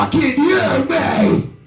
you fucking hear me?